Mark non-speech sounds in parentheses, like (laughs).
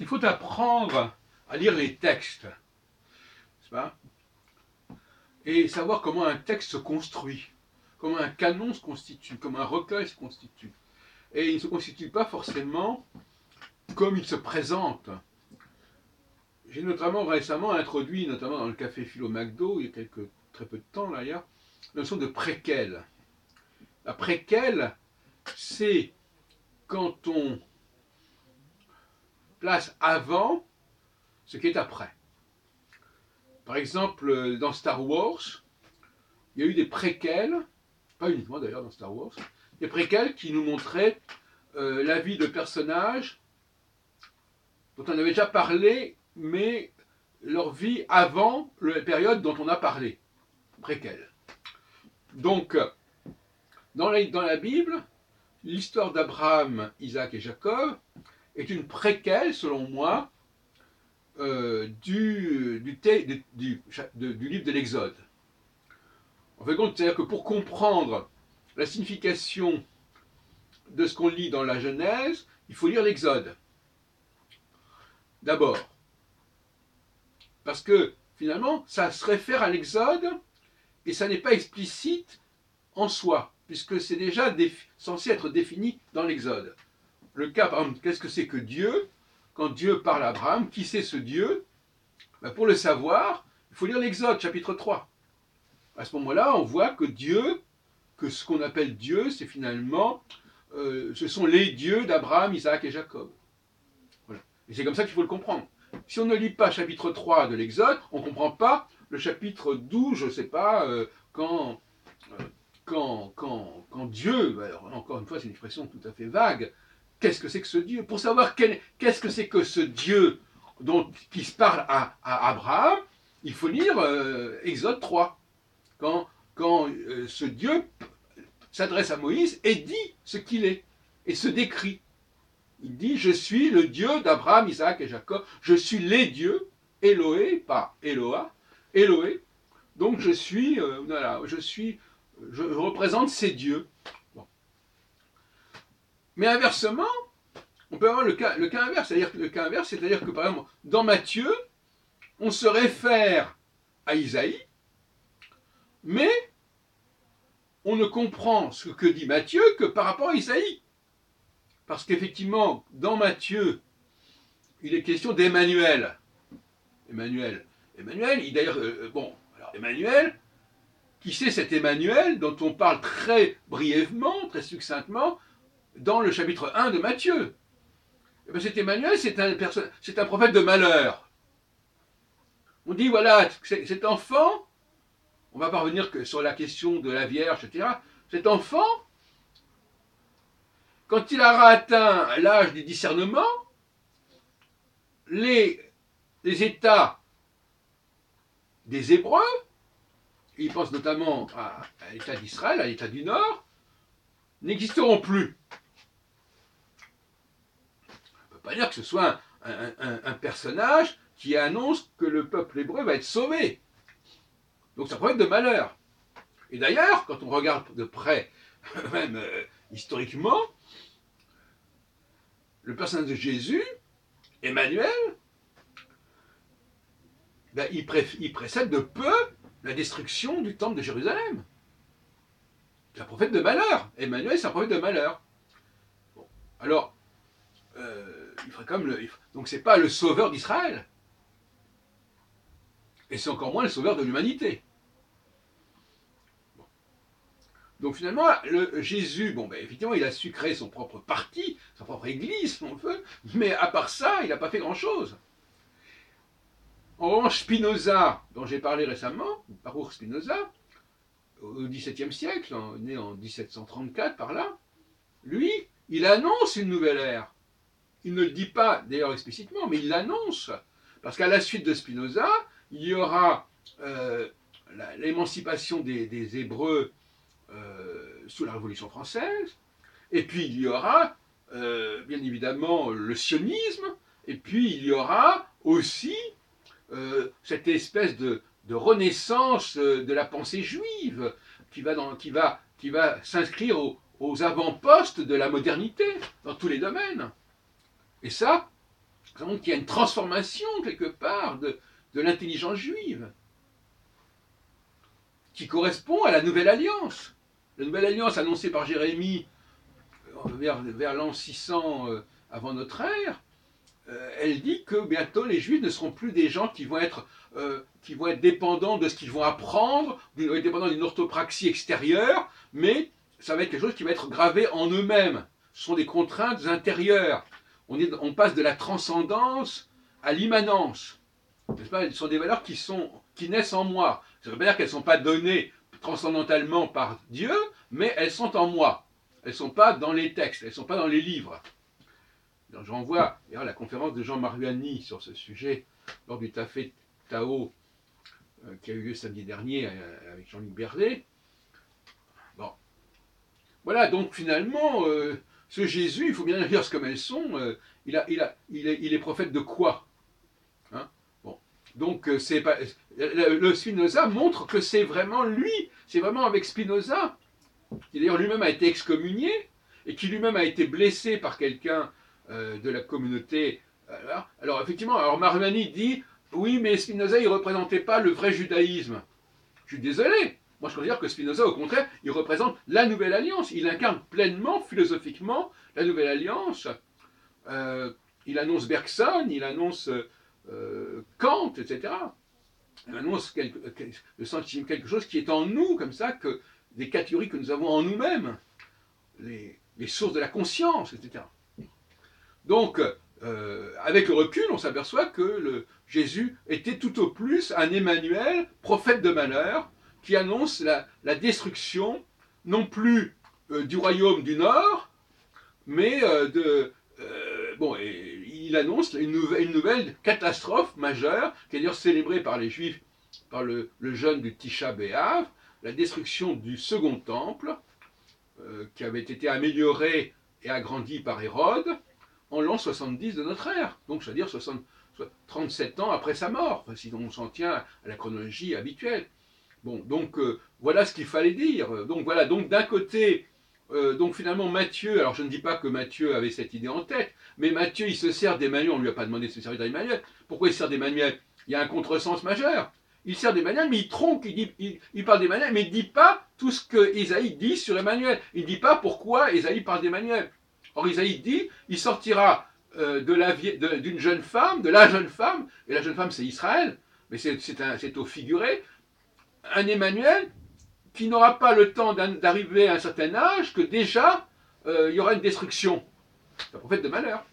Il faut apprendre à lire les textes, n'est-ce pas? Et savoir comment un texte se construit, comment un canon se constitue, comment un recueil se constitue. Et il ne se constitue pas forcément comme il se présente. J'ai notamment récemment introduit, notamment dans le café Philo McDo, il y a quelques, très peu de temps d'ailleurs, la notion de préquel. La préquelle, c'est quand on place avant ce qui est après. Par exemple, dans Star Wars, il y a eu des préquels, pas uniquement d'ailleurs dans Star Wars, des préquels qui nous montraient euh, la vie de personnages dont on avait déjà parlé, mais leur vie avant la période dont on a parlé. Donc, dans la Bible, l'histoire d'Abraham, Isaac et Jacob est une préquelle, selon moi, euh, du, du, livre de l'Exode. En fait, c'est-à-dire que pour comprendre la signification de ce qu'on lit dans la Genèse, il faut lire l'Exode. D'abord. Parce que finalement, ça se réfère à l'Exode et ça n'est pas explicite en soi puisque c'est déjà censé être défini dans l'Exode. Le cas, par exemple, qu'est-ce que c'est que Dieu Quand Dieu parle à Abraham, qui c'est ce Dieu ben, Pour le savoir, il faut lire l'Exode, chapitre 3. À ce moment-là, on voit que Dieu, que ce qu'on appelle Dieu, c'est finalement, euh, ce sont les dieux d'Abraham, Isaac et Jacob. Voilà. Et c'est comme ça qu'il faut le comprendre. Si on ne lit pas chapitre 3 de l'Exode, on ne comprend pas le chapitre 12, je ne sais pas, euh, quand euh, quand, quand, Dieu, alors encore une fois c'est une expression tout à fait vague, qu'est-ce que c'est que ce Dieu? Pour savoir qu'est-ce que c'est que ce Dieu dont, qui se parle à, Abraham, il faut lire euh, Exode 3. Quand, quand euh, ce Dieu s'adresse à Moïse et dit ce qu'il est, et se décrit. Il dit, je suis le Dieu d'Abraham, Isaac et Jacob, je suis les dieux, Eloé, pas Eloa, Eloé. Donc je suis, euh, voilà, je suis je représente ces dieux. Mais inversement, on peut avoir le cas, inverse. C'est-à-dire, le cas inverse, c'est-à-dire que par exemple, dans Matthieu, on se réfère à Isaïe, mais on ne comprend ce que dit Matthieu que par rapport à Isaïe. Parce qu'effectivement, dans Matthieu, il est question d'Emmanuel. Emmanuel. Emmanuel, il d'ailleurs, euh, euh, bon, alors Emmanuel, qui c'est cet Emmanuel dont on parle très brièvement, très succinctement, dans le chapitre 1 de Matthieu eh bien, Cet Emmanuel, c'est un, prophète de malheur. On dit, voilà, cet enfant, on va pas revenir que sur la question de la Vierge, etc. Cet enfant, quand il aura atteint l'âge du discernement, les états des Hébreux il pense notamment à, l'État d'Israël, à l'État du Nord, n'existeront plus. Peut pas dire que ce soit un, personnage qui annonce que le peuple hébreu va être sauvé. Donc ça peut être de malheur. Et d'ailleurs, quand on regarde de près, (laughs) même euh, historiquement, le personnage de Jésus, Emmanuel, ben, il, il, précède de peu la destruction du temple de Jérusalem. C'est un prophète de malheur. Emmanuel, c'est un prophète de malheur. Bon. Alors, euh, il ferait comme le. Donc, c'est pas le sauveur d'Israël. Et c'est encore moins le sauveur de l'humanité. Donc finalement, le Jésus, bon, ben, effectivement, il a su créer son propre parti, sa propre église, si on veut, mais à part ça, il n'a pas fait grand-chose. En revanche, Spinoza, dont j'ai parlé récemment, Baruch Spinoza, au XVIIe siècle, né en 1734 par là, lui, il annonce une nouvelle ère. Il ne le dit pas d'ailleurs explicitement, mais il l'annonce. Parce qu'à la suite de Spinoza, il y aura euh, l'émancipation des, Hébreux euh, sous la Révolution française, et puis il y aura euh, bien évidemment le sionisme, et puis il y aura aussi cette espèce de, renaissance de la pensée juive qui va s'inscrire aux avant-postes de la modernité dans tous les domaines. Et ça, Ça montre qu'il y a une transformation quelque part de, l'intelligence juive qui correspond à la nouvelle alliance. La nouvelle alliance annoncée par Jérémie euh, vers, vers l'an 600 euh, avant notre ère, euh, elle dit que bientôt les Juifs ne seront plus des gens qui vont être, qui vont être dépendants de ce qu'ils vont apprendre, dépendants d'une orthopraxie extérieure, mais ça va être quelque chose qui va être gravé en eux-mêmes. Ce sont des contraintes intérieures. On, passe de la transcendance à l'immanence. Ce sont des valeurs qui, naissent en moi. Ça veut pas dire qu'elles ne sont pas données transcendamentalement par Dieu, mais elles sont en moi. Elles ne sont pas dans les textes, elles ne sont pas dans les livres. Je renvoie à la conférence de Jean Mariani sur ce sujet lors du Tafé Tao euh, qui a eu lieu samedi dernier euh, avec Jean-Luc Berlet. Bon. Voilà, donc finalement, euh, ce Jésus, il faut bien dire ce comme elles sont, il, a, il, est, prophète de quoi donc euh, c'est pas, le Spinoza montre que c'est vraiment lui, c'est vraiment avec Spinoza, qui d'ailleurs lui-même a été excommunié et qui lui-même a été blessé par quelqu'un euh, de la communauté. Alors, effectivement, alors Marmani dit oui, mais Spinoza il représentait pas le vrai judaïsme. Je suis désolé. Moi, je considère que Spinoza, au contraire, il représente la nouvelle alliance. Il incarne pleinement, philosophiquement, la nouvelle alliance. Euh, il annonce Bergson, il annonce euh, Kant, etc. Elle annonce quelque, le quelque chose qui est en nous, comme ça, que des catégories que nous avons en nous-mêmes, les, sources de la conscience, etc. Donc, euh, avec le recul, on s'aperçoit que Jésus était tout au plus un Emmanuel, prophète de malheur, qui annonce la, destruction, non plus euh, du royaume du Nord, mais de... bon, et, il annonce une nouvelle, catastrophe majeure, qui est d'ailleurs célébrée par les Juifs, par le, jeûne du Tisha B'Av, la destruction du second temple, euh, qui avait été amélioré et agrandi par Hérode en l'an 70 de notre ère, donc c'est-à-dire 37 ans après sa mort, si on s'en tient à la chronologie habituelle. Bon, donc euh, voilà ce qu'il fallait dire. Donc voilà, donc d'un côté, euh, donc finalement Matthieu, alors je ne dis pas que Matthieu avait cette idée en tête, mais Matthieu il se sert d'Emmanuel, on ne lui a pas demandé de se servir d'Emmanuel. Pourquoi il se sert d'Emmanuel? Il y a un contresens majeur. Il sert d'Emmanuel, mais il trompe, il, dit, il, parle d'Emmanuel, mais il ne dit pas tout ce que Isaïe dit sur Emmanuel. Il ne dit pas pourquoi Isaïe parle d'Emmanuel. Or Isaïe dit, il sortira euh, d'une jeune femme, de la jeune femme, et la jeune femme c'est Israël, mais c'est au figuré, un Emmanuel qui n'aura pas le temps d'arriver à un certain âge que déjà euh, il y aura une destruction. C'est un prophète de malheur.